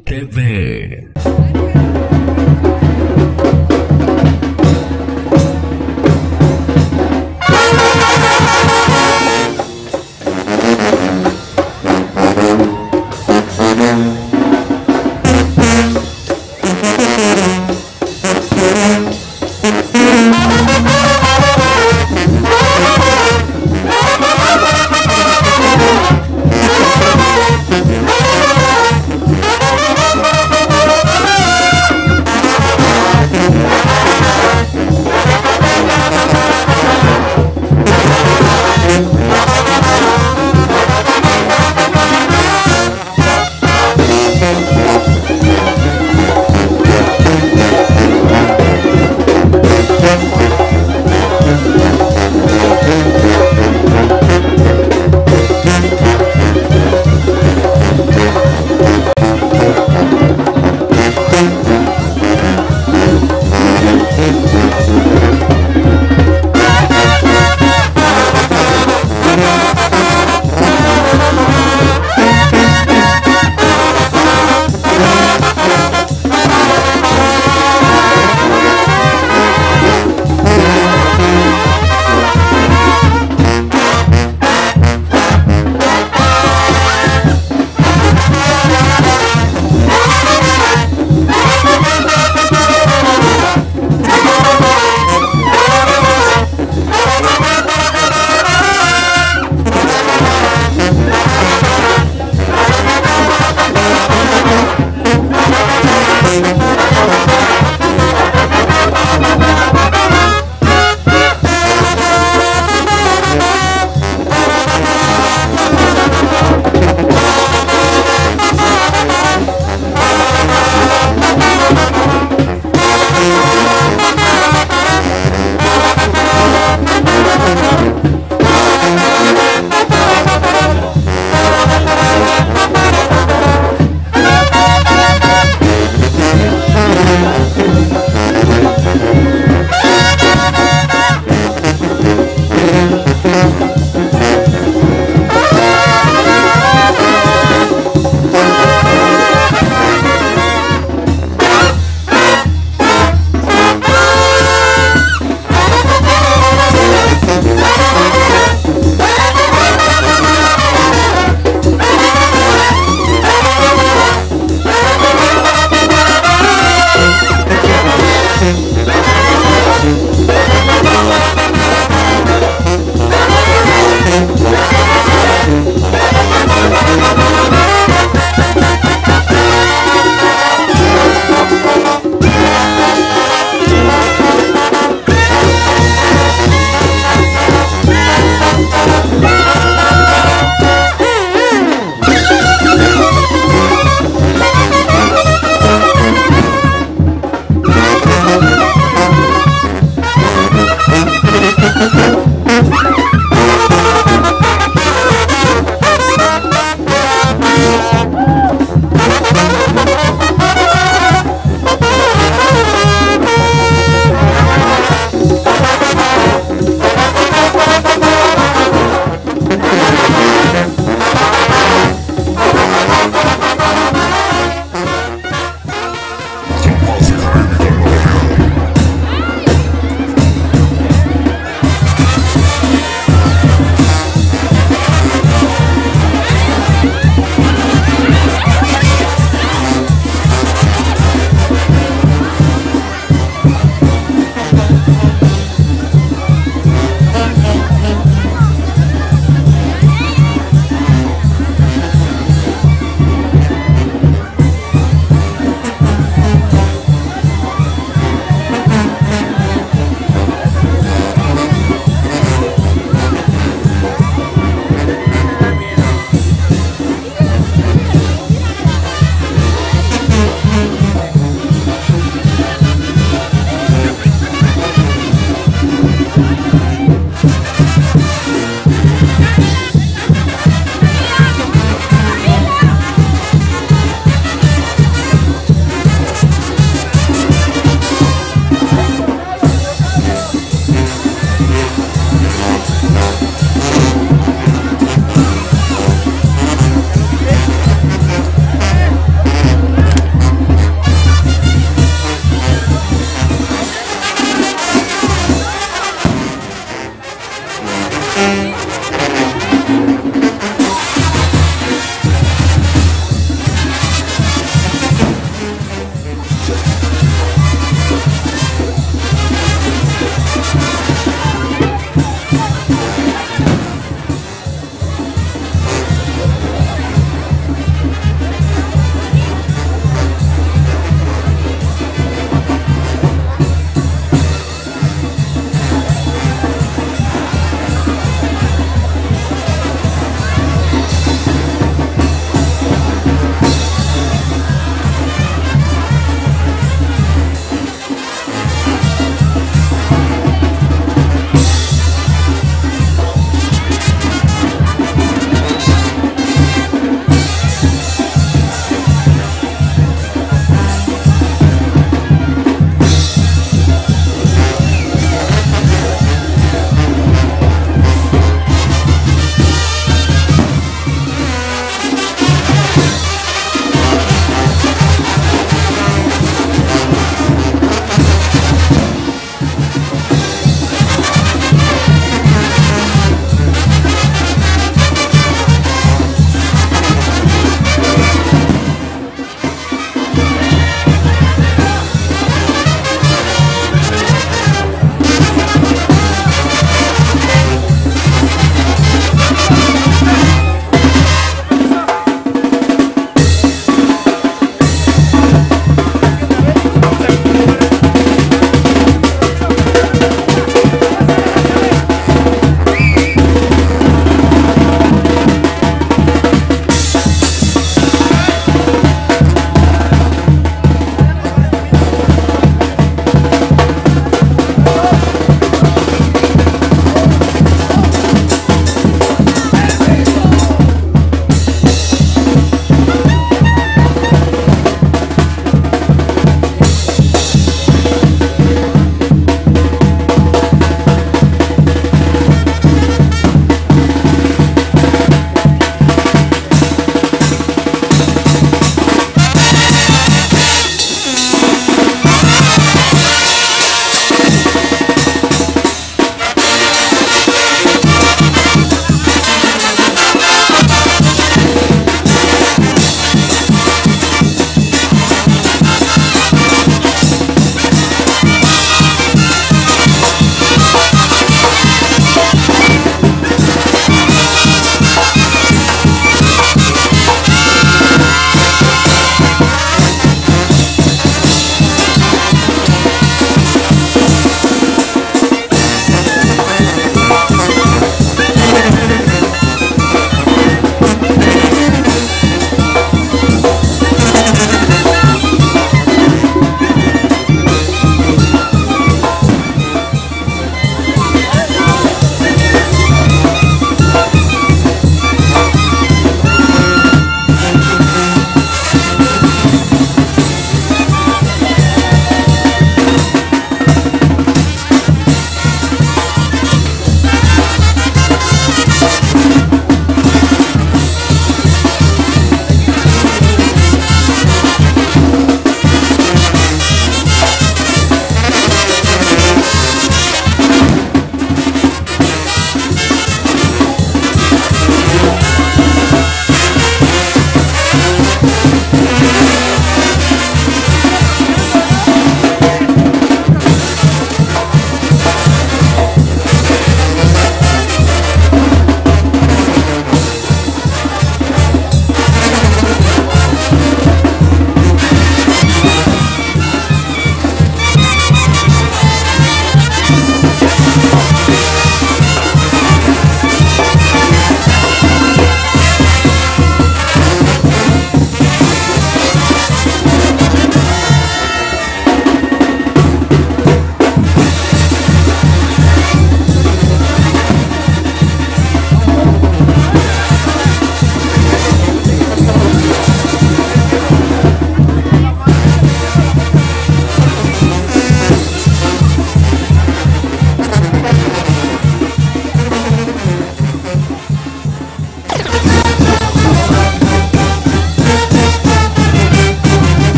TV.